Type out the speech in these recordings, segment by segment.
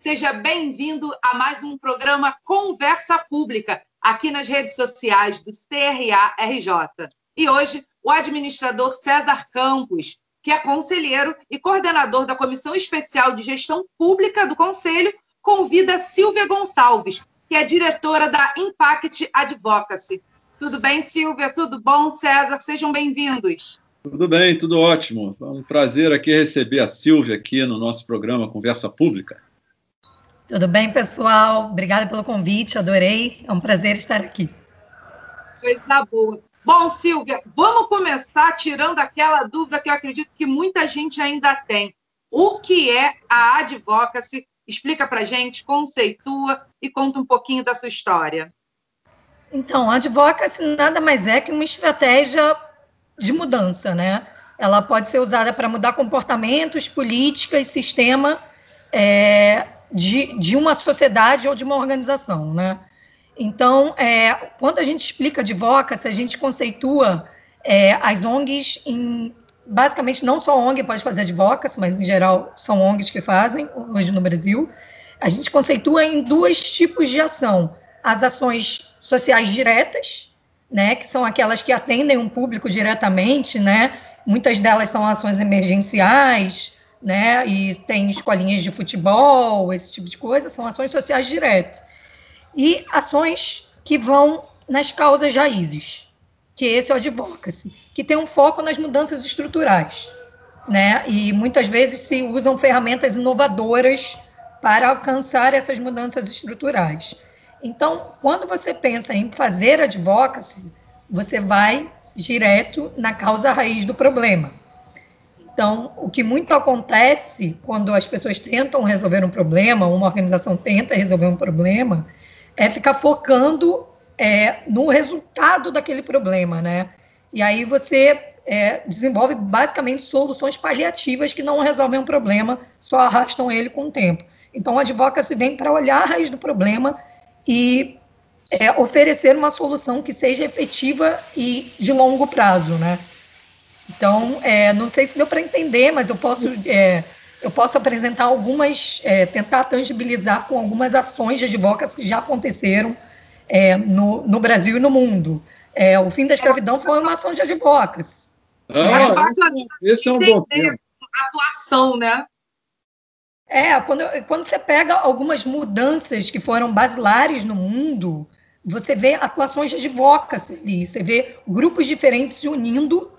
Seja bem-vindo a mais um programa Conversa Pública, aqui nas redes sociais do CRA-RJ. E hoje, o administrador César Campos, que é conselheiro e coordenador da Comissão Especial de Gestão Pública do Conselho, convida Silvia Gonçalves, que é diretora da Impact Advocacy. Tudo bem, Silvia? Tudo bom, César? Sejam bem-vindos. Tudo bem, tudo ótimo. É um prazer aqui receber a Silvia aqui no nosso programa Conversa Pública. Tudo bem, pessoal? Obrigada pelo convite, adorei. É um prazer estar aqui. Coisa boa. Bom, Silvia, vamos começar tirando aquela dúvida que eu acredito que muita gente ainda tem. O que é a advocacy? Explica para gente, conceitua e conta um pouquinho da sua história. Então, a advocacy nada mais é que uma estratégia de mudança, né? Ela pode ser usada para mudar comportamentos, políticas, sistema é, de, de uma sociedade ou de uma organização, né? Então, é, quando a gente explica advocacy, a gente conceitua é, as ONGs em basicamente não só ONG pode fazer advocacy, mas em geral são ONGs que fazem hoje no Brasil. A gente conceitua em dois tipos de ação: as ações sociais diretas, né, que são aquelas que atendem um público diretamente, né? Muitas delas são ações emergenciais, né? E tem escolinhas de futebol, esse tipo de coisa, são ações sociais diretas. E ações que vão nas causas raízes, que esse é o advocacy, que tem um foco nas mudanças estruturais, né? E muitas vezes se usam ferramentas inovadoras para alcançar essas mudanças estruturais. Então, quando você pensa em fazer advocacy, você vai direto na causa raiz do problema. Então, o que muito acontece quando as pessoas tentam resolver um problema, uma organização tenta resolver um problema, é ficar focando é, no resultado daquele problema, né? E aí você é, desenvolve basicamente soluções paliativas que não resolvem um problema, só arrastam ele com o tempo. Então, o advocacy vem para olhar a raiz do problema e é, oferecer uma solução que seja efetiva e de longo prazo, né? Então, é, não sei se deu para entender, mas eu posso, é, eu posso apresentar algumas, é, tentar tangibilizar com algumas ações de advocados que já aconteceram é, no, no Brasil e no mundo. É, o fim da escravidão foi uma ação de advocados. Ah, esse é um bom tema. Atuação, né? É, quando, quando você pega algumas mudanças que foram basilares no mundo, você vê atuações de advocacy ali, você vê grupos diferentes se unindo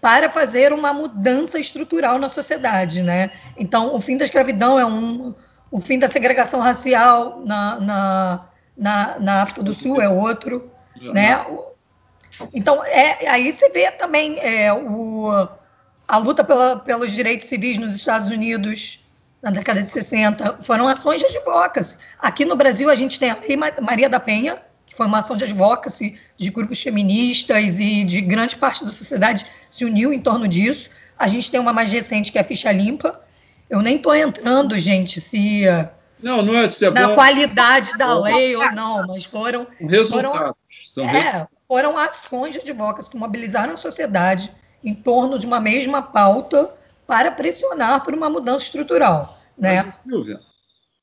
para fazer uma mudança estrutural na sociedade, né? Então, o fim da escravidão é um, o fim da segregação racial na, na, na, na África do Sul é outro, né? Então, é, aí você vê também é, o, a luta pela, pelos direitos civis nos Estados Unidos, na década de 60, foram ações de advocacy. Aqui no Brasil, a gente tem a Lei Maria da Penha, que foi uma ação de advocacy de grupos feministas e de grande parte da sociedade se uniu em torno disso. A gente tem uma mais recente, que é a Ficha Limpa. Eu nem estou entrando, gente, se... Não, não é se é na bom. qualidade da bom. lei ou não, mas foram... Resultados. Foram, é, foram ações de advocacy que mobilizaram a sociedade em torno de uma mesma pauta para pressionar por uma mudança estrutural. Né? Mas, Silvia,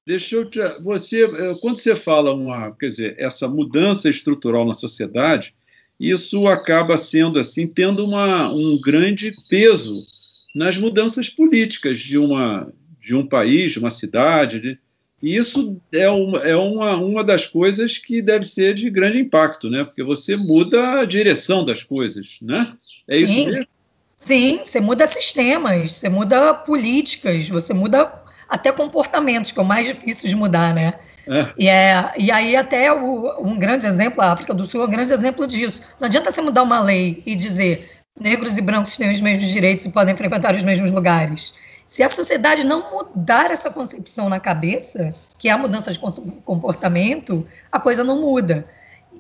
deixa eu te. Você, eh, quando você fala uma, quer dizer, essa mudança estrutural na sociedade, isso acaba sendo assim, tendo uma, um grande peso nas mudanças políticas de, uma, de um país, de uma cidade. De, e isso é, uma, é uma, uma das coisas que deve ser de grande impacto, né? Porque você muda a direção das coisas, né? É isso Sim. mesmo? Sim, você muda sistemas, você muda políticas, você muda até comportamentos, que é o mais difícil de mudar, né? É. E, é, e aí até o, um grande exemplo, a África do Sul é um grande exemplo disso. Não adianta você mudar uma lei e dizer negros e brancos têm os mesmos direitos e podem frequentar os mesmos lugares. Se a sociedade não mudar essa concepção na cabeça, que é a mudança de comportamento, a coisa não muda.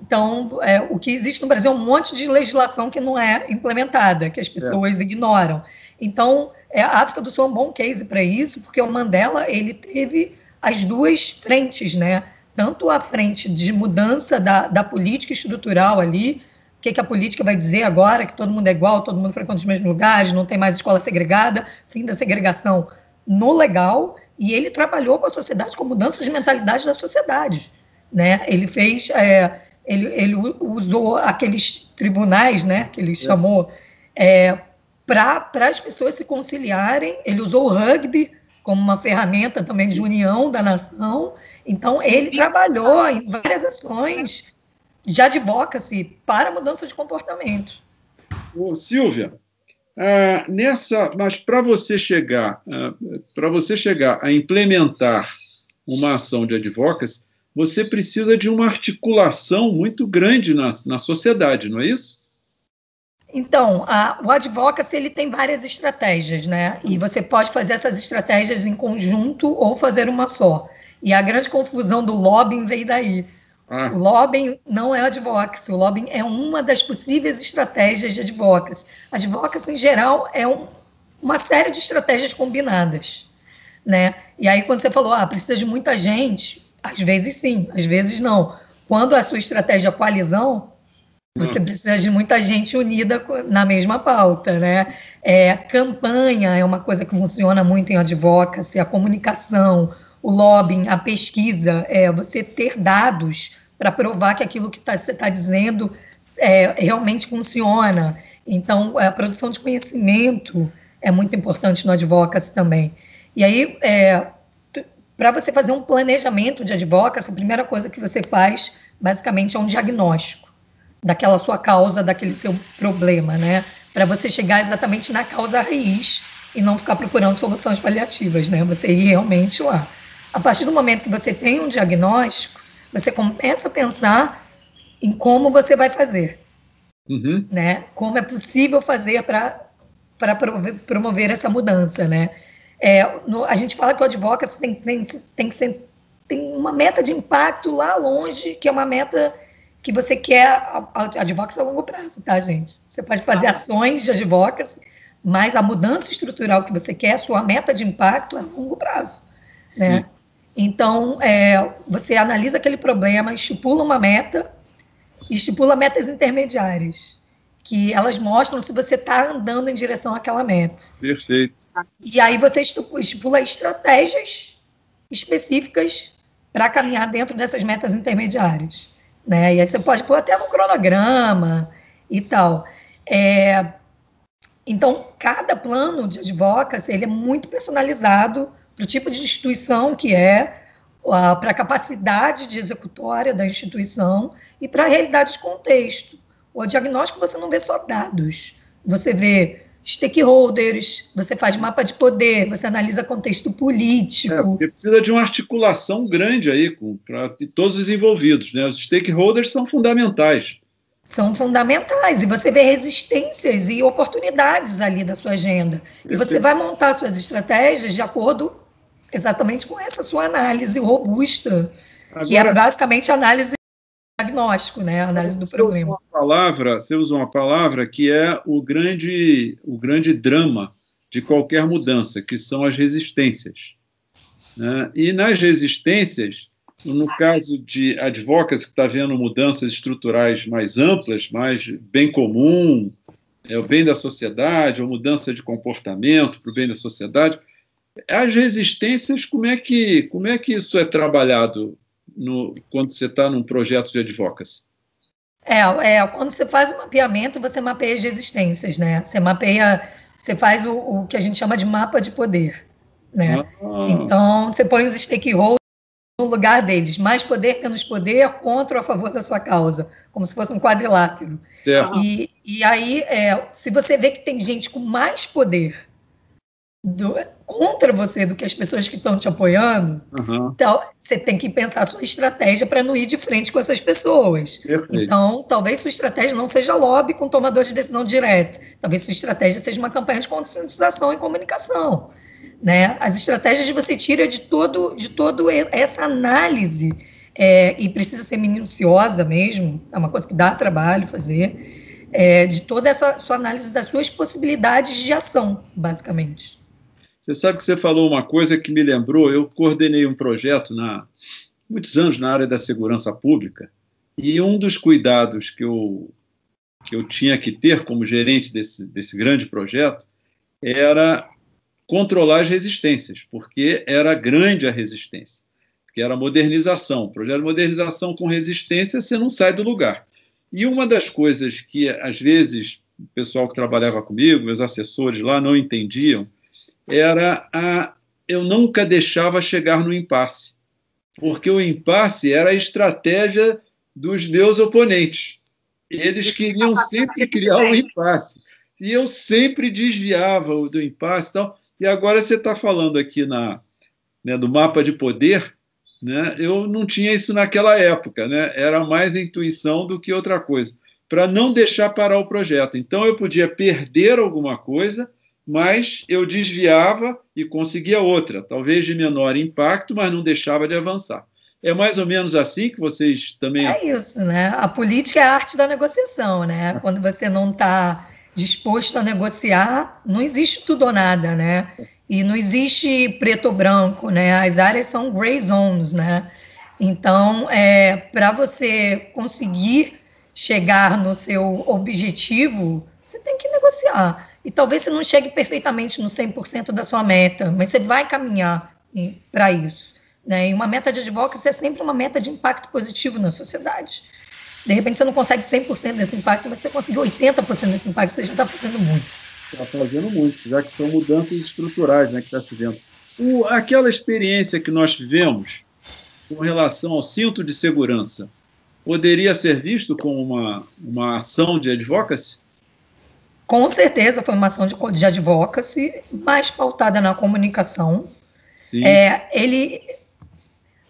Então, é, o que existe no Brasil é um monte de legislação que não é implementada, que as pessoas é. ignoram. Então, é, a África do Sul é um bom case para isso, porque o Mandela ele teve as duas frentes, né? Tanto a frente de mudança da, da política estrutural ali, o que, que a política vai dizer agora, que todo mundo é igual, todo mundo frequenta os mesmos lugares, não tem mais escola segregada, fim da segregação no legal e ele trabalhou com a sociedade, com mudanças de mentalidade da sociedade. Né? Ele fez, é, ele, ele usou aqueles tribunais, né, que ele chamou, é, para as pessoas se conciliarem. Ele usou o rugby como uma ferramenta também de união da nação. Então, ele trabalhou em várias ações de advocacy para mudança de comportamento. Ô, Silvia, ah, nessa, mas para você chegar, ah, para você chegar a implementar uma ação de advocacy, você precisa de uma articulação muito grande na, na sociedade, não é isso? Então, a, o advocacy ele tem várias estratégias, né? E você pode fazer essas estratégias em conjunto ou fazer uma só. E a grande confusão do lobbying veio daí. Ah. O lobbying não é advocacy, o lobbying é uma das possíveis estratégias de advocacy. Advocacy, em geral, é um, uma série de estratégias combinadas. Né? E aí, quando você falou, ah, precisa de muita gente, às vezes sim, às vezes não. Quando a sua estratégia é coalizão, você hum. precisa de muita gente unida na mesma pauta, né? É, campanha é uma coisa que funciona muito em advocacy, a comunicação, o lobbying, a pesquisa, é você ter dados para provar que aquilo que tá, você está dizendo é, realmente funciona. Então, a produção de conhecimento é muito importante no advocacy também. E aí, é, para você fazer um planejamento de advocacy, a primeira coisa que você faz, basicamente, é um diagnóstico daquela sua causa, daquele seu problema, né? Para você chegar exatamente na causa raiz e não ficar procurando soluções paliativas, né? Você ir realmente lá. A partir do momento que você tem um diagnóstico, você começa a pensar em como você vai fazer, uhum. né? Como é possível fazer para para promover essa mudança, né? É, no, a gente fala que o advocacy tem, tem, tem que ser tem uma meta de impacto lá longe, que é uma meta que você quer advocacy a longo prazo, tá, gente? Você pode fazer ah. ações de advocacy, mas a mudança estrutural que você quer, sua meta de impacto é a longo prazo, né? Então, é, você analisa aquele problema, estipula uma meta, estipula metas intermediárias que elas mostram se você está andando em direção àquela meta. Perfeito. E aí você estipula estratégias específicas para caminhar dentro dessas metas intermediárias. Né? E aí você pode pôr até no cronograma e tal. É, então, cada plano de advocacy ele é muito personalizado para o tipo de instituição que é, para a capacidade de executória da instituição e para a realidade de contexto. O diagnóstico você não vê só dados, você vê stakeholders, você faz mapa de poder, você analisa contexto político. É, porque precisa de uma articulação grande aí para todos os envolvidos. Né? Os stakeholders são fundamentais. São fundamentais, e você vê resistências e oportunidades ali da sua agenda. E você vai montar suas estratégias de acordo exatamente com essa sua análise robusta, Agora, que é basicamente análise diagnóstico, né? A análise do problema. Usa uma palavra, você usa uma palavra que é o grande, o grande drama de qualquer mudança, que são as resistências. Né? E nas resistências, no caso de advocacy que está vendo mudanças estruturais mais amplas, mais bem comum, é, o bem da sociedade, ou mudança de comportamento para o bem da sociedade, as resistências, como é que, como é que isso é trabalhado no, quando você está num projeto de advocacy? É, é, quando você faz o mapeamento, você mapeia as resistências, né? Você mapeia, você faz o, o que a gente chama de mapa de poder, né? Ah. Então, você põe os stakeholders no lugar deles, mais poder, menos poder, contra ou a favor da sua causa, como se fosse um quadrilátero. E, e aí, é, se você vê que tem gente com mais poder do, contra você do que as pessoas que estão te apoiando, uhum. então você tem que pensar a sua estratégia para não ir de frente com essas pessoas. Perfeito. Então, talvez sua estratégia não seja lobby com tomador de decisão direto. Talvez sua estratégia seja uma campanha de conscientização e comunicação. Né? As estratégias você tira de todo, de todo essa análise é, e precisa ser minuciosa mesmo, é uma coisa que dá trabalho fazer, é, de toda essa sua análise das suas possibilidades de ação, basicamente. Você sabe que você falou uma coisa que me lembrou. Eu coordenei um projeto há muitos anos na área da segurança pública e um dos cuidados que eu, que eu tinha que ter como gerente desse, desse grande projeto era controlar as resistências, porque era grande a resistência, que era modernização. Projeto de modernização com resistência, você não sai do lugar. E uma das coisas que, às vezes, o pessoal que trabalhava comigo, meus assessores lá, não entendiam, era a. Eu nunca deixava chegar no impasse, porque o impasse era a estratégia dos meus oponentes. Eles queriam sempre criar um impasse. E eu sempre desviava do impasse e tal. E agora você está falando aqui na, né, do mapa de poder, né? eu não tinha isso naquela época, né? era mais intuição do que outra coisa, para não deixar parar o projeto. Então eu podia perder alguma coisa, mas eu desviava e conseguia outra, talvez de menor impacto, mas não deixava de avançar. É mais ou menos assim que vocês também. É isso, né? A política é a arte da negociação, né? Quando você não está disposto a negociar, não existe tudo ou nada, né? E não existe preto ou branco, né? As áreas são gray zones, né? Então, é, para você conseguir chegar no seu objetivo, você tem que negociar. E talvez você não chegue perfeitamente no 100% da sua meta, mas você vai caminhar para isso. Né? E uma meta de advocacy é sempre uma meta de impacto positivo na sociedade. De repente você não consegue 100% desse impacto, mas você conseguiu 80% desse impacto, você já está fazendo muito. Está fazendo muito, já que são mudanças estruturais né, que está se vendo. O, aquela experiência que nós tivemos com relação ao cinto de segurança poderia ser visto como uma, uma ação de advocacy? Com certeza foi uma ação de, de advocacy, mais pautada na comunicação. Sim. É, ele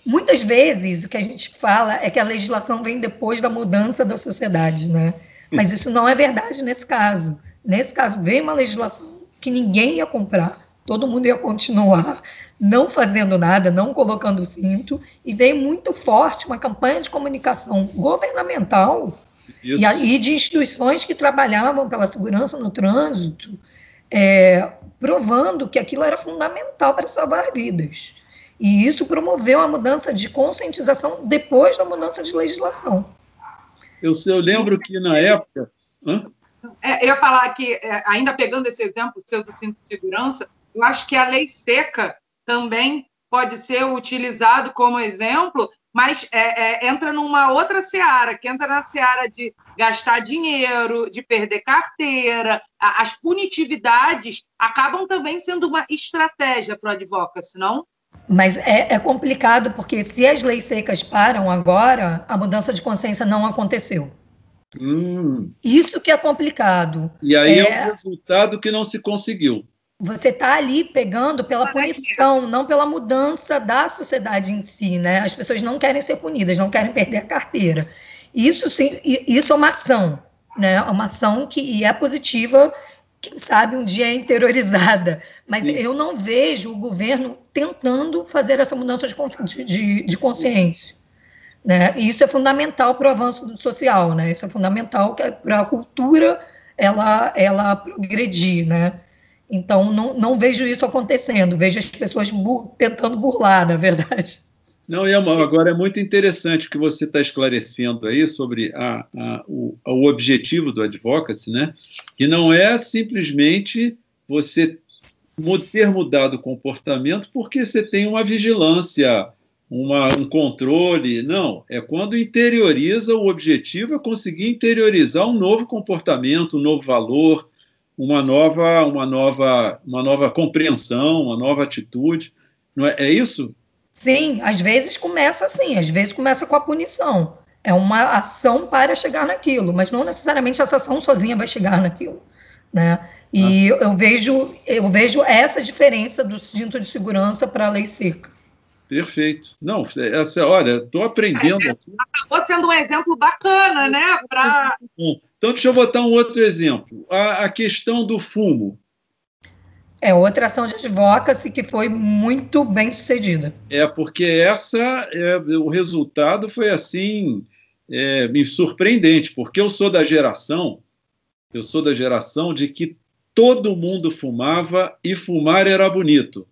Muitas vezes o que a gente fala é que a legislação vem depois da mudança da sociedade, né? Mas isso não é verdade nesse caso. Nesse caso, veio uma legislação que ninguém ia comprar, todo mundo ia continuar não fazendo nada, não colocando cinto, e veio muito forte uma campanha de comunicação governamental isso. e aí de instituições que trabalhavam pela segurança no trânsito, é, provando que aquilo era fundamental para salvar vidas. E isso promoveu a mudança de conscientização depois da mudança de legislação. Eu, eu lembro que na época. É, eu ia falar que, é, ainda pegando esse exemplo seu do cinto de segurança, eu acho que a lei seca também pode ser utilizado como exemplo, mas é, é, entra numa outra seara, que entra na seara de gastar dinheiro, de perder carteira. As punitividades acabam também sendo uma estratégia para o advocacy, não? Mas é, é, complicado porque se as leis secas param agora, a mudança de consciência não aconteceu. Hum. Isso que é complicado. E aí é, é um resultado que não se conseguiu. Você está ali pegando pela punição, não pela mudança da sociedade em si, né? As pessoas não querem ser punidas, não querem perder a carteira. Isso sim, isso é uma ação, né? É uma ação que é positiva quem sabe um dia é interiorizada, mas Sim. eu não vejo o governo tentando fazer essa mudança de, de, de consciência. Né? E isso é fundamental para o avanço social, né? Isso é fundamental para a cultura ela, ela progredir, né? Então, não, não vejo isso acontecendo, vejo as pessoas tentando burlar, na verdade. Não, e agora é muito interessante que você está esclarecendo aí sobre a, a, o, o, objetivo do advocacy, né? que não é simplesmente você ter mudado o comportamento porque você tem uma vigilância, uma, um controle. Não, é quando interioriza o objetivo é conseguir interiorizar um novo comportamento, um novo valor, uma nova, uma nova, uma nova compreensão, uma nova atitude. Não é, é isso? Sim, às vezes começa assim, às vezes começa com a punição. É uma ação para chegar naquilo, mas não necessariamente essa ação sozinha vai chegar naquilo, né? E ah. eu vejo eu vejo essa diferença do cinto de segurança para a lei seca. Perfeito. Não, essa, olha, estou aprendendo é, aqui. Acabou sendo um exemplo bacana, né? Pra... Então, deixa eu botar um outro exemplo. A, a questão do fumo. É outra ação de advocacy que foi muito bem sucedida. É, porque essa, é, o resultado foi assim, é, me surpreendente, porque eu sou da geração, eu sou da geração de que todo mundo fumava e fumar era bonito.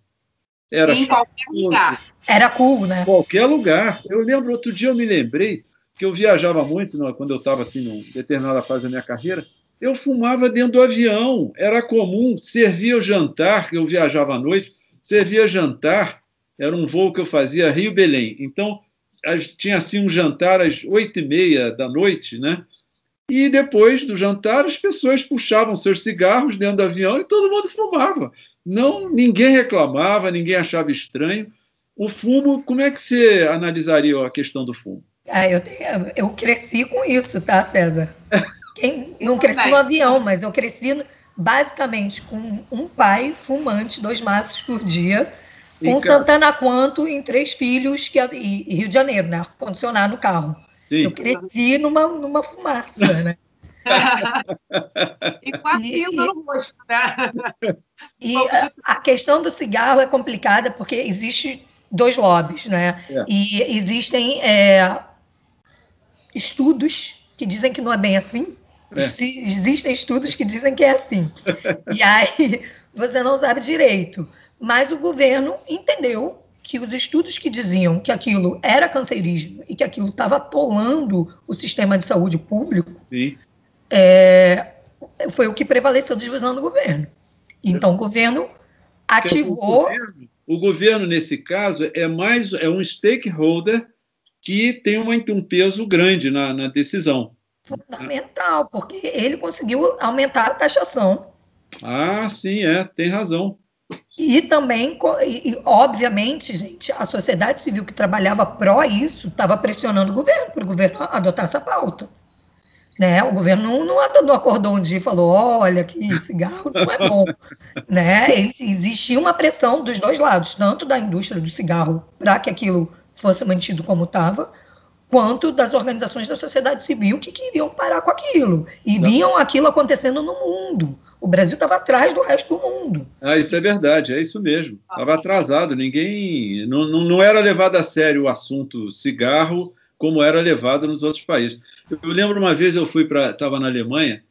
Era em qualquer lugar. Era cool, né? Qualquer lugar. Eu lembro, outro dia eu me lembrei que eu viajava muito quando eu estava assim, em determinada fase da minha carreira, Eu fumava dentro do avião. Era comum, servia o jantar, eu viajava à noite, servia jantar, era um voo que eu fazia Rio-Belém. Então, tinha assim um jantar às oito e meia da noite, né? E depois do jantar, as pessoas puxavam seus cigarros dentro do avião e todo mundo fumava. Não, ninguém reclamava, ninguém achava estranho. O fumo, como é que você analisaria a questão do fumo? Ah, eu, tenho, eu cresci com isso, tá, César? Quem, não cresci no avião, mas eu cresci basicamente com um pai fumante, dois maços por dia, com Santana Quanto em três filhos que, e, Rio de Janeiro, né? Ar-condicionado no carro. Sim. Eu cresci numa, numa fumaça, né? e quase no rosto, né? E a, a, questão do cigarro é complicada porque existe dois lobbies, né? É. E existem é, estudos que dizem que não é bem assim. É. Existem estudos que dizem que é assim. e aí você não sabe direito. Mas o governo entendeu que os estudos que diziam que aquilo era cancerígeno e que aquilo estava atolando o sistema de saúde público é, foi o que prevaleceu de divisão do governo. Então, o governo ativou. O governo, o governo, nesse caso, é mais é um stakeholder que tem uma, um peso grande na, na decisão. Fundamental, porque ele conseguiu aumentar a taxação. Ah, sim, é, tem razão. E também, e, obviamente, gente, a sociedade civil que trabalhava pró isso estava pressionando o governo para o governo adotar essa pauta. Né? O governo não, não, não acordou um dia e falou: olha, que cigarro não é bom. né? Existia uma pressão dos dois lados, tanto da indústria do cigarro para que aquilo fosse mantido como estava, quanto das organizações da sociedade civil que queriam parar com aquilo. E viam aquilo acontecendo no mundo. O Brasil estava atrás do resto do mundo. Ah, isso é verdade, é isso mesmo. Estava atrasado, ninguém. Não, não, não era levado a sério o assunto cigarro como era levado nos outros países. Eu lembro uma vez eu fui para. Estava na Alemanha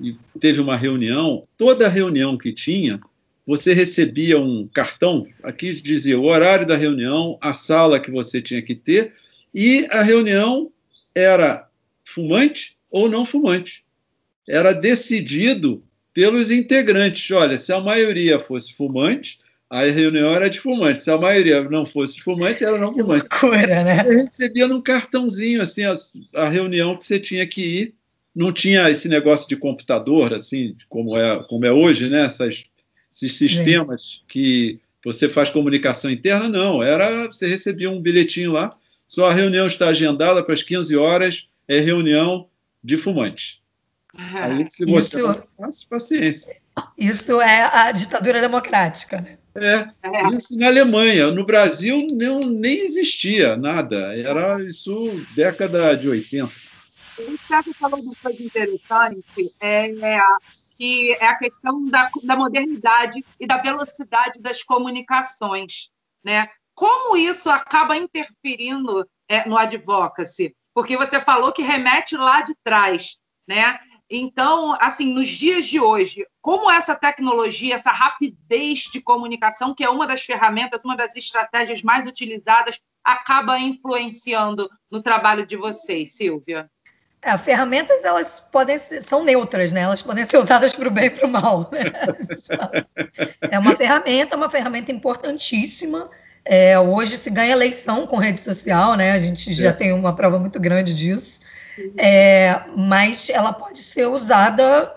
e teve uma reunião. Toda reunião que tinha, você recebia um cartão, aqui dizia o horário da reunião, a sala que você tinha que ter, e a reunião era fumante ou não fumante. Era decidido pelos integrantes. Olha, se a maioria fosse fumante, a reunião era de fumante. Se a maioria não fosse de fumante, era não fumante. Loucura, né? Você recebia num cartãozinho assim a, a, reunião que você tinha que ir. Não tinha esse negócio de computador, assim, como é, como é hoje, né? Essas, esses sistemas Sim. que você faz comunicação interna, não. Era você recebia um bilhetinho lá. Sua reunião está agendada para as 15 horas, é reunião de fumante. Aí, se você isso, não faz, paciência. Isso é a ditadura democrática, né? É, é, isso na Alemanha. No Brasil não, nem existia nada. Era isso década de 80. O falou de uma coisa interessante, é, é, que é a questão da, da modernidade e da velocidade das comunicações. Né? Como isso acaba interferindo é, no advocacy? Porque você falou que remete lá de trás. Né? Então, assim, nos dias de hoje, como essa tecnologia, essa rapidez de comunicação, que é uma das ferramentas, uma das estratégias mais utilizadas, acaba influenciando no trabalho de vocês, Silvia? É, ferramentas elas podem ser, são neutras, né? Elas podem ser usadas para o bem e para o mal. Né? É uma ferramenta, uma ferramenta importantíssima. É, hoje se ganha eleição com rede social, né? A gente já é. tem uma prova muito grande disso. É, mas ela pode ser usada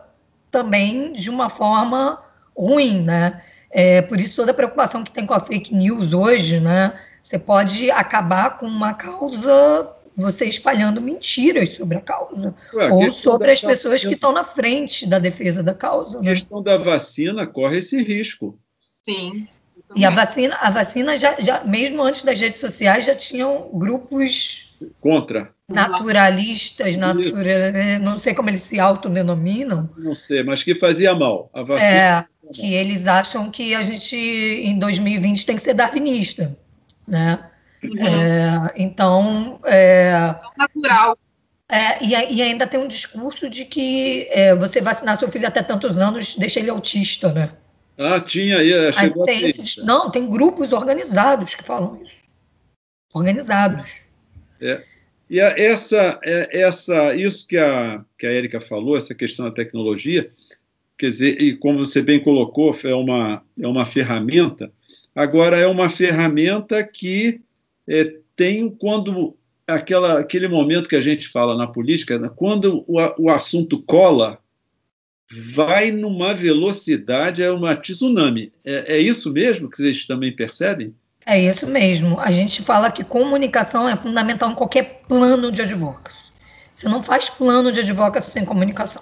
também de uma forma ruim, né? É, por isso toda a preocupação que tem com a fake news hoje, né? Você pode acabar com uma causa você espalhando mentiras sobre a causa Ué, ou sobre as pessoas que estão na frente da defesa da causa. A né? questão da vacina corre esse risco. Sim. E a vacina, a vacina já, já, mesmo antes das redes sociais, já tinham grupos contra naturalistas, natura, não sei como eles se autodenominam. Não sei, mas que fazia mal. A vacina é, que eles acham que a gente, em 2020, tem que ser darwinista, né? Uhum. É, então... É, natural. É, e, e, ainda tem um discurso de que é, você vacinar seu filho até tantos anos deixa ele autista, né? Ah, tinha aí, é, chegou aí tem, Não, tem grupos organizados que falam isso. Organizados. É. E a, essa, é, essa, isso que a, que a Érica falou, essa questão da tecnologia, quer dizer, e como você bem colocou, é uma, é uma ferramenta, agora é uma ferramenta que é, tem, quando aquela, aquele momento que a gente fala na política, né, quando o, o assunto cola, vai numa velocidade, é uma tsunami. É, é isso mesmo que vocês também percebem? É isso mesmo. A gente fala que comunicação é fundamental em qualquer plano de advocacy. Você não faz plano de advocacy sem comunicação.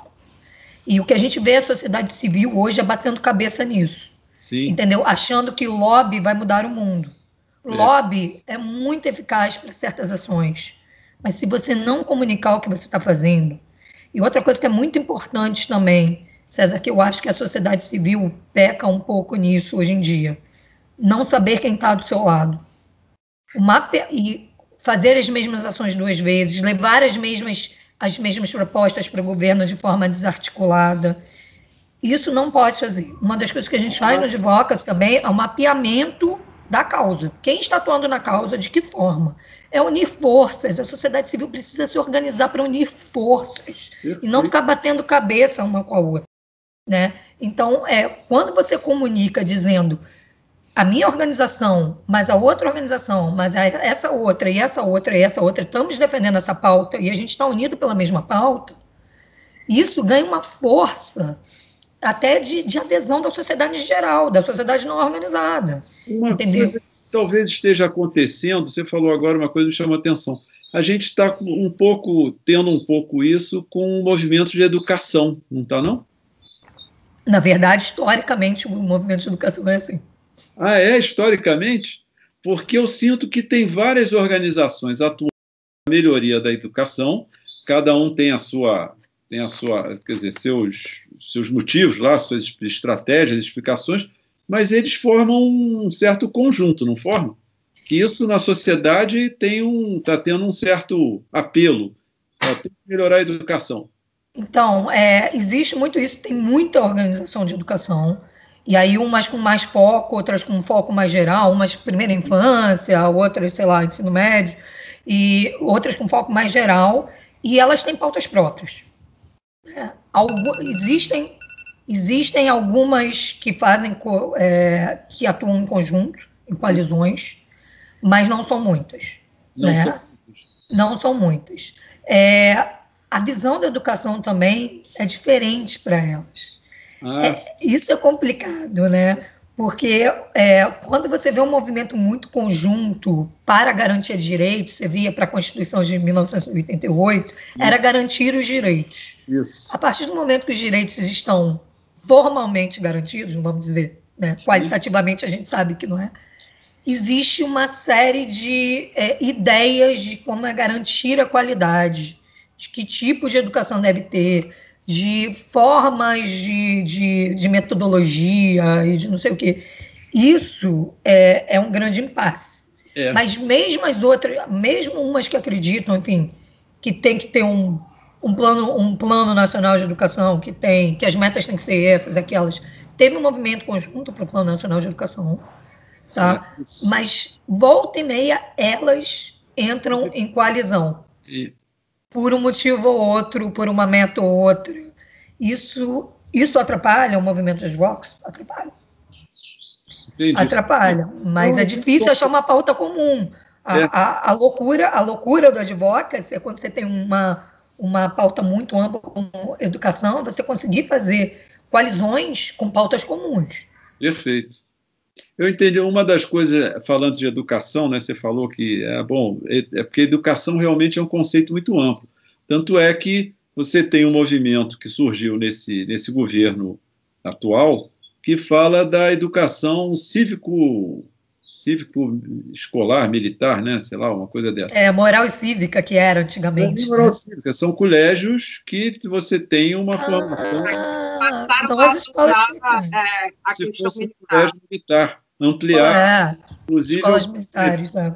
E o que a gente vê a sociedade civil hoje é batendo cabeça nisso. Sim. Entendeu? Achando que o lobby vai mudar o mundo. É. lobby é muito eficaz para certas ações. Mas se você não comunicar o que você está fazendo. E outra coisa que é muito importante também, César, que eu acho que a sociedade civil peca um pouco nisso hoje em dia não saber quem está do seu lado. Uma, e fazer as mesmas ações duas vezes, levar as mesmas, as mesmas propostas para o governo de forma desarticulada. Isso não pode fazer. Uma das coisas que a gente faz no Advocacy também é o mapeamento da causa. Quem está atuando na causa, de que forma? É unir forças. A sociedade civil precisa se organizar para unir forças e não ficar batendo cabeça uma com a outra. Né? Então, é, quando você comunica dizendo a minha organização, mas a outra organização, mas essa outra, e essa outra, e essa outra, estamos defendendo essa pauta e a gente está unido pela mesma pauta, isso ganha uma força até de, de adesão da sociedade em geral, da sociedade não organizada. Uma entendeu? coisa que talvez esteja acontecendo, você falou agora uma coisa que me chamou a atenção. A gente está um pouco tendo um pouco isso com o movimento de educação, não está, não? Na verdade, historicamente, o movimento de educação é assim. Ah, é? Historicamente? Porque eu sinto que tem várias organizações atuando na melhoria da educação, cada um tem a sua, tem a sua quer dizer, seus, seus motivos lá, suas estratégias, explicações, mas eles formam um certo conjunto, não formam? Que isso na sociedade tem um está tendo um certo apelo para melhorar a educação. Então, é, existe muito isso, tem muita organização de educação, e aí umas com mais foco, outras com foco mais geral, umas primeira infância, outras, sei lá, ensino médio, e outras com foco mais geral, e elas têm pautas próprias. É, existem, existem algumas que fazem, é, que atuam em conjunto, em coalizões, mas não são muitas. Não, né? são, não são muitas. É, a visão da educação também é diferente para elas. Ah, é, isso é complicado, né? Porque é, quando você vê um movimento muito conjunto para a garantia de direitos, você via para a Constituição de 1988, isso. era garantir os direitos. Isso. A partir do momento que os direitos estão formalmente garantidos, vamos dizer, né? qualitativamente a gente sabe que não é, existe uma série de é, ideias de como é garantir a qualidade, de que tipo de educação deve ter, de formas de, de, de, metodologia e de não sei o quê. Isso é, é um grande impasse. É. Mas mesmo as outras, mesmo umas que acreditam, enfim, que tem que ter um, um, plano, um plano nacional de educação, que tem, que as metas têm que ser essas, aquelas. Teve um movimento conjunto para o Plano Nacional de Educação, tá? É Mas volta e meia elas entram em coalizão. E por um motivo ou outro, por uma meta ou outra. Isso, isso atrapalha o movimento dos Vox? Atrapalha. Entendi. Atrapalha, mas é difícil achar uma pauta comum. A, é. a, a, loucura, a loucura do advocacy é quando você tem uma, uma pauta muito ampla como educação, você conseguir fazer coalizões com pautas comuns. Perfeito. Eu entendi uma das coisas, falando de educação, né, você falou que, é bom, é, é porque educação realmente é um conceito muito amplo. Tanto é que você tem um movimento que surgiu nesse, nesse governo atual que fala da educação cívico cívico escolar, militar, né? Sei lá, uma coisa dessa. É, moral e cívica que era antigamente. É, moral né? cívica, são colégios que você tem uma ah, formação. Passaram a usar é, a se fosse militar. um colégio militar, ampliar. É, inclusive, escolas militares, é.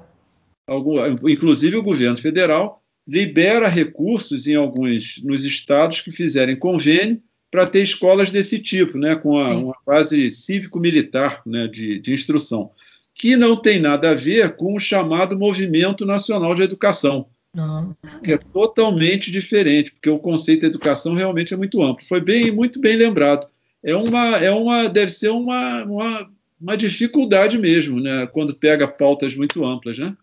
algum, inclusive o governo federal libera recursos em alguns nos estados que fizerem convênio para ter escolas desse tipo, né, com a, uma base cívico-militar né, de, de instrução, que não tem nada a ver com o chamado Movimento Nacional de Educação, Não. Que é totalmente diferente, porque o conceito de educação realmente é muito amplo. Foi bem, muito bem lembrado. É uma, é uma, deve ser uma, uma, uma dificuldade mesmo, né? Quando pega pautas muito amplas, né?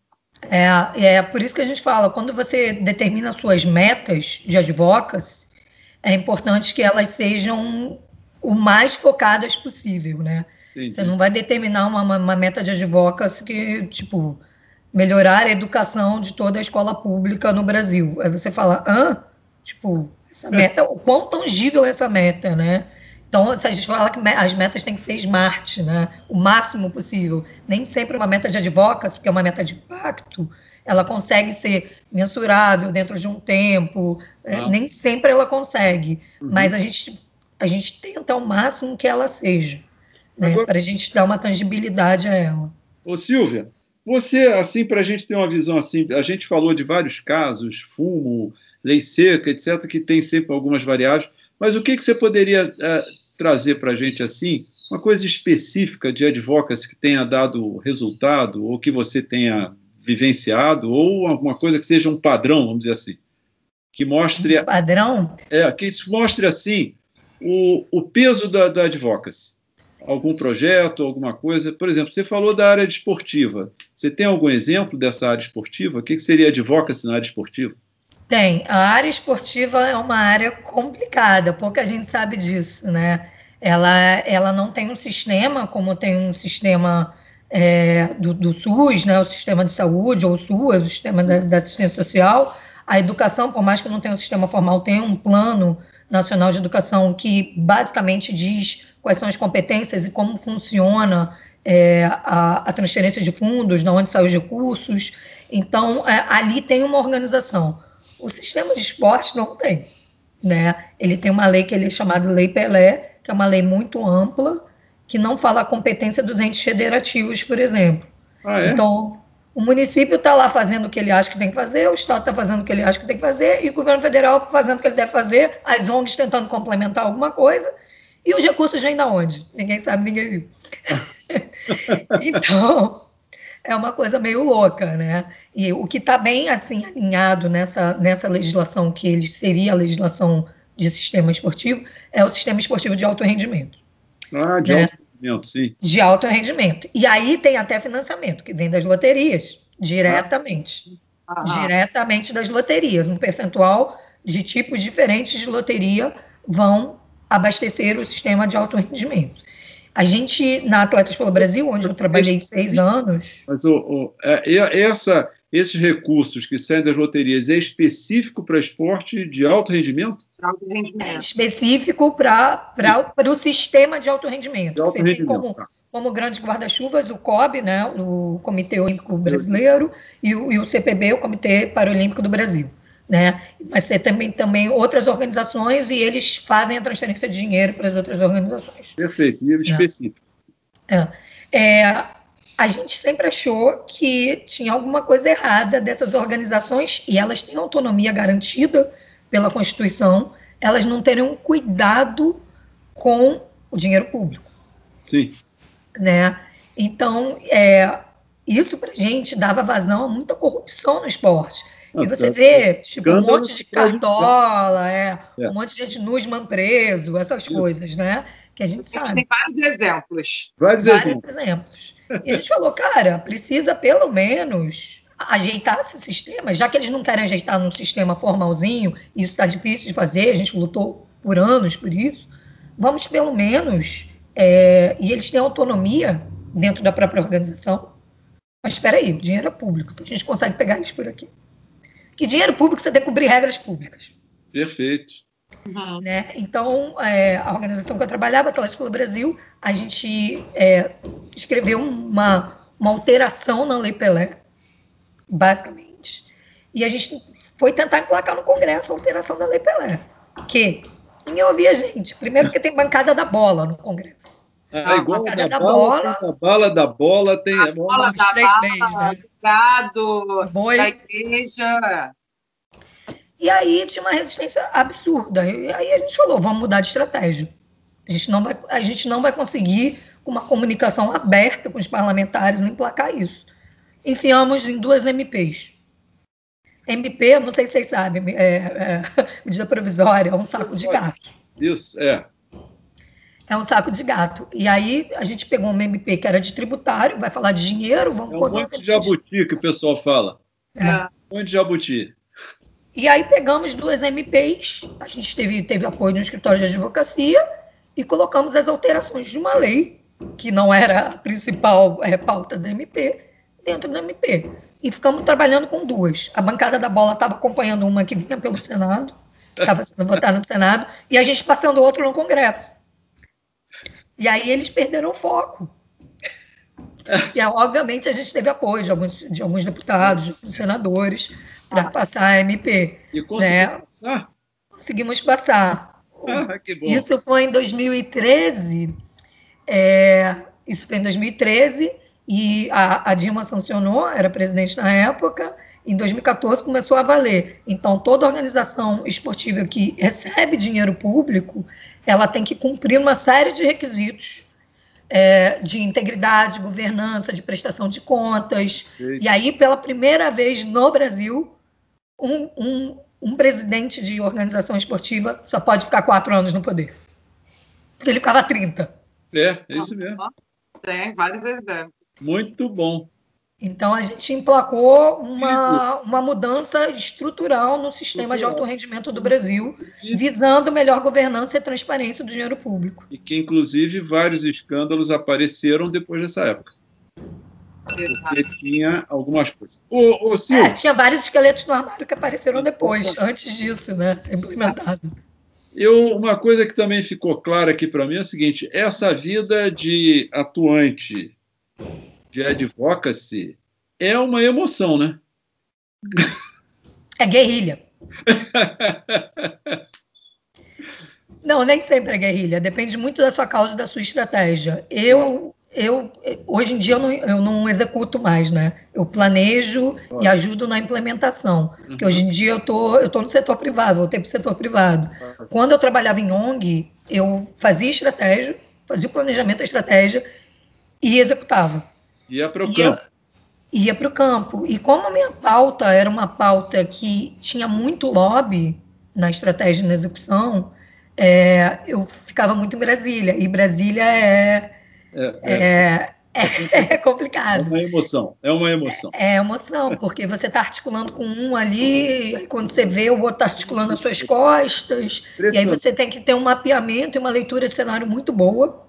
É, é por isso que a gente fala, quando você determina suas metas de advocacy, é importante que elas sejam o mais focadas possível, né? Você não vai determinar uma, uma, meta de advocacy que, tipo, melhorar a educação de toda a escola pública no Brasil. Aí você fala, hã? Tipo, essa meta, o quão tangível é essa meta, né? Então, se a gente fala que as metas têm que ser smart, né? O máximo possível. Nem sempre uma meta de advocacy, porque é uma meta de impacto, ela consegue ser mensurável dentro de um tempo. Ah. Nem sempre ela consegue. Uhum. Mas a gente a gente tenta ao máximo que ela seja, né, Agora... para a gente dar uma tangibilidade a ela. Ô, Silvia, você, assim, para a gente ter uma visão assim, a gente falou de vários casos, fumo, lei seca, etc., que tem sempre algumas variáveis, mas o que, que você poderia é, trazer para a gente assim, uma coisa específica de advocacy que tenha dado resultado, ou que você tenha vivenciado, ou alguma coisa que seja um padrão, vamos dizer assim, que mostre... Um padrão? É, que mostre, assim, o, o peso da, da advocacy? Algum projeto, alguma coisa? Por exemplo, você falou da área esportiva. Você tem algum exemplo dessa área esportiva? O que, que seria advocacy na área esportiva? Tem. A área esportiva é uma área complicada, pouca gente sabe disso, né? Ela, ela não tem um sistema como tem um sistema é, do, do, SUS, né? o sistema de saúde, ou o SUAS, o sistema da, da assistência social. A educação, por mais que não tenha um sistema formal, tem um plano Nacional de Educação, que basicamente diz quais são as competências e como funciona é, a, a, transferência de fundos, de onde saem os recursos. Então, é, ali tem uma organização. O sistema de esporte não tem. Né? Ele tem uma lei que ele é chamada Lei Pelé, que é uma lei muito ampla, que não fala a competência dos entes federativos, por exemplo. Ah, é? Então, o município está lá fazendo o que ele acha que tem que fazer, o Estado está fazendo o que ele acha que tem que fazer, e o governo federal fazendo o que ele deve fazer, as ONGs tentando complementar alguma coisa, e os recursos vêm da onde? Ninguém sabe, ninguém viu. então, é uma coisa meio louca, né? E o que está bem assim alinhado nessa, nessa legislação, que ele seria a legislação de sistema esportivo, é o sistema esportivo de alto rendimento. Ah, de né? alto rendimento, sim. De alto rendimento. E aí tem até financiamento, que vem das loterias, diretamente. Ah. Diretamente das loterias. Um percentual de tipos diferentes de loteria vão abastecer o sistema de alto rendimento. A gente, na Atletas pelo Brasil, onde eu trabalhei seis anos. Mas o, o, é, essa, esses recursos que saem das loterias é específico para esporte de alto rendimento? Alto rendimento. É específico para o sistema de alto rendimento. De alto Você rendimento. Tem como, tá. como grandes guarda-chuvas o COB, né, o Comitê Olímpico Brasileiro, e o, e o CPB, o Comitê Paralímpico do Brasil. Né? Mas você também, também outras organizações e eles fazem a transferência de dinheiro para as outras organizações. Perfeito, nível é. específico. É. É, a gente sempre achou que tinha alguma coisa errada dessas organizações, e elas têm autonomia garantida pela Constituição, elas não teriam cuidado com o dinheiro público. Sim. Né? Então, é, isso para a gente dava vazão a muita corrupção no esporte. E você vê, tipo, um monte de cartola, é, é, um monte de gente nusman preso, essas coisas, né? que a gente, a gente sabe. tem vários exemplos. Vários, vários exemplos. exemplos. E a gente falou, cara, precisa pelo menos ajeitar esse sistema, já que eles não querem ajeitar num sistema formalzinho, isso está difícil de fazer, a gente lutou por anos por isso, vamos pelo menos, é, e eles têm autonomia dentro da própria organização, mas espera aí, o dinheiro é público, então a gente consegue pegar eles por aqui. Que dinheiro público você tem que cumprir regras públicas. Perfeito. Uhum. Né? Então, é, a organização que eu trabalhava, Atlético pelo Brasil, a gente é, escreveu uma, uma alteração na Lei Pelé, basicamente, e a gente foi tentar emplacar no Congresso a alteração da Lei Pelé, que ninguém ouvia a gente. Primeiro porque tem bancada da bola no Congresso. É, igual a da, da bola, bola, a bala da bola tem a bola da três bala, né? Gado, Boi. da igreja. E aí tinha uma resistência absurda. E aí a gente falou, vamos mudar de estratégia. A gente não vai, a gente não vai conseguir, com uma comunicação aberta com os parlamentares, emplacar isso. Enfiamos em duas MPs. MP, não sei se vocês sabem, é, é, medida provisória, é um saco de gato. Isso, é. É um saco de gato. E aí a gente pegou uma MP que era de tributário, vai falar de dinheiro, vamos é um monte de jabuti que o pessoal fala. É. Um monte de jabuti. E aí pegamos duas MPs, a gente teve, teve apoio de um escritório de advocacia e colocamos as alterações de uma lei, que não era a principal é, pauta da MP, dentro da MP. E ficamos trabalhando com duas. A bancada da bola estava acompanhando uma que vinha pelo Senado, estava sendo votada no Senado, e a gente passando outra no Congresso. E aí eles perderam o foco. E, obviamente, a gente teve apoio de alguns, de alguns deputados, de alguns senadores, para ah. passar a MP. E conseguimos né? passar? Conseguimos passar. Ah, isso foi em 2013. É, isso foi em 2013 e a, a, Dilma sancionou, era presidente na época. Em 2014 começou a valer. Então, toda organização esportiva que recebe dinheiro público, ela tem que cumprir uma série de requisitos é, de integridade, governança, de prestação de contas. E aí, pela primeira vez no Brasil, um, um, um, presidente de organização esportiva só pode ficar quatro anos no poder. Porque ele ficava 30. É, é isso mesmo. Tem vários exemplos. Muito bom. Então, a gente emplacou uma, uma mudança estrutural no sistema de alto rendimento do Brasil, visando melhor governança e transparência do dinheiro público. E que, inclusive, vários escândalos apareceram depois dessa época. Porque tinha algumas coisas. Ô, ô, Silvio, é, tinha vários esqueletos no armário que apareceram depois, antes disso, né? Implementado. Eu, uma coisa que também ficou clara aqui para mim é o seguinte: essa vida de atuante de advocacy é uma emoção, né? É guerrilha. Não, nem sempre é guerrilha. Depende muito da sua causa e da sua estratégia. Eu, eu hoje em dia, eu não, eu não executo mais, né? Eu planejo e ajudo na implementação. Uhum. Porque hoje em dia eu tô, eu tô no setor privado, voltei para o setor privado. Quando eu trabalhava em ONG, eu fazia estratégia, fazia o planejamento da estratégia e executava. Ia para o campo. Ia para o campo. E como a minha pauta era uma pauta que tinha muito lobby na estratégia e na execução, é, eu ficava muito em Brasília. E Brasília é, é, é, é, é complicado. É uma emoção, é uma emoção. É emoção, porque você está articulando com um ali, e quando você vê, o outro está articulando as suas costas, e aí você tem que ter um mapeamento e uma leitura de cenário muito boa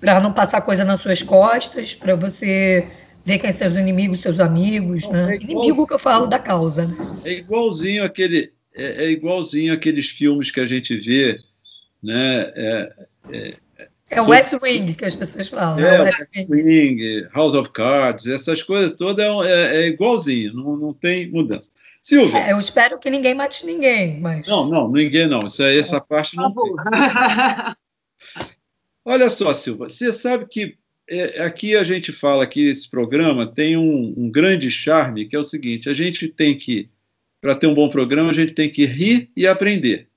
para não passar coisa nas suas costas, para você ver quem são seus inimigos, seus amigos, né? É Inimigo que eu falo da causa, né? É igualzinho aquele, é, é, igualzinho aqueles filmes que a gente vê, né? É, é, é o West Wing que as pessoas falam. É, é West Wing. Wing. House of Cards, essas coisas todas é, é, é igualzinho, não, não tem mudança. Silvia. É, eu espero que ninguém mate ninguém, mas. Não, não, ninguém não. Isso, essa parte não. Tem. Olha só, Silva, você sabe que é, aqui a gente fala que esse programa tem um, um grande charme, que é o seguinte: a gente tem que, para ter um bom programa, a gente tem que rir e aprender.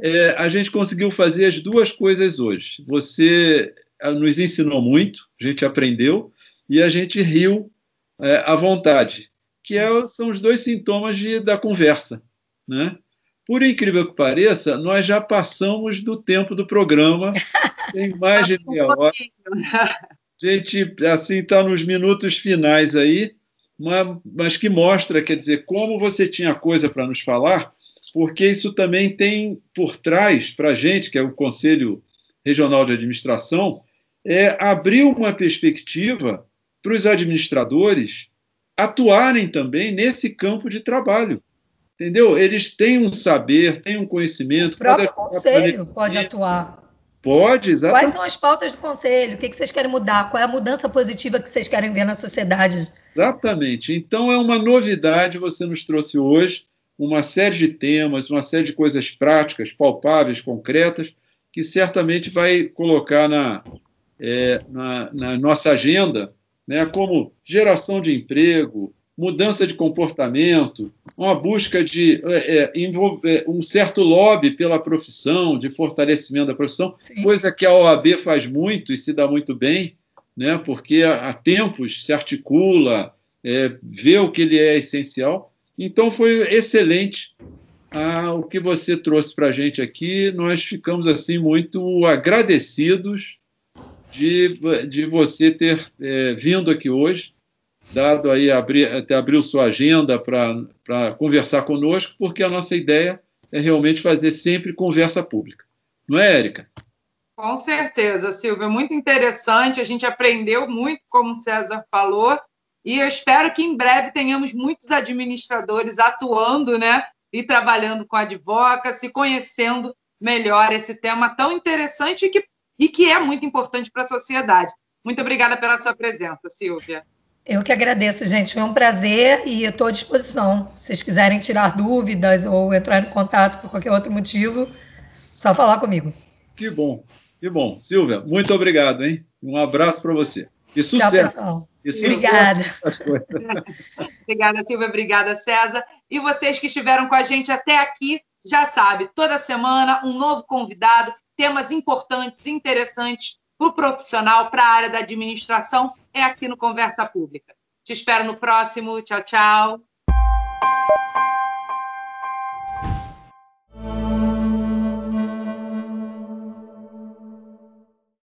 É, a gente conseguiu fazer as duas coisas hoje. Você ah, nos ensinou muito, a gente aprendeu e a gente riu é, à vontade, que é, são os dois sintomas de, da conversa, né? Por incrível que pareça, nós já passamos do tempo do programa, tem mais de meia hora. A gente assim está nos minutos finais aí, mas, mas que mostra, quer dizer, como você tinha coisa para nos falar, porque isso também tem por trás para a gente, que é o Conselho Regional de Administração, é abrir uma perspectiva para os administradores atuarem também nesse campo de trabalho. Entendeu? Eles têm um saber, têm um conhecimento. O próprio conselho pode atuar. Pode, exatamente. Quais são as pautas do conselho? O que vocês querem mudar? Qual é a mudança positiva que vocês querem ver na sociedade? Exatamente. Então, é uma novidade você nos trouxe hoje, uma série de temas, uma série de coisas práticas, palpáveis, concretas, que certamente vai colocar na, é, na, na nossa agenda, né, como geração de emprego, mudança de comportamento, uma busca de é, é, é, um certo lobby pela profissão, de fortalecimento da profissão, Sim. coisa que a OAB faz muito e se dá muito bem, né, porque há tempos se articula, é, vê o que ele é essencial, Então, foi excelente ah, o que você trouxe para a gente aqui. Nós ficamos assim muito agradecidos de, de você ter é, vindo aqui hoje, dado aí abrir, até abriu sua agenda para conversar conosco, porque a nossa ideia é realmente fazer sempre conversa pública. Não é, Érica? Com certeza, Silvia. Muito interessante. A gente aprendeu muito, como o César falou, e eu espero que em breve tenhamos muitos administradores atuando né, e trabalhando com advocacy, conhecendo melhor esse tema tão interessante e que, e que é muito importante para a sociedade. Muito obrigada pela sua presença, Silvia. Eu que agradeço, gente. Foi um prazer e estou à disposição. Se vocês quiserem tirar dúvidas ou entrar em contato por qualquer outro motivo, só falar comigo. Que bom, que bom. Silvia, muito obrigado, hein? Um abraço para você. E sucesso. Tchau, e sucesso. Obrigada. obrigada, Silvia. Obrigada, César. E vocês que estiveram com a gente até aqui, já sabe, toda semana um novo convidado, temas importantes, interessantes para o profissional, para a área da administração, é aqui no Conversa Pública. Te espero no próximo. Tchau, tchau.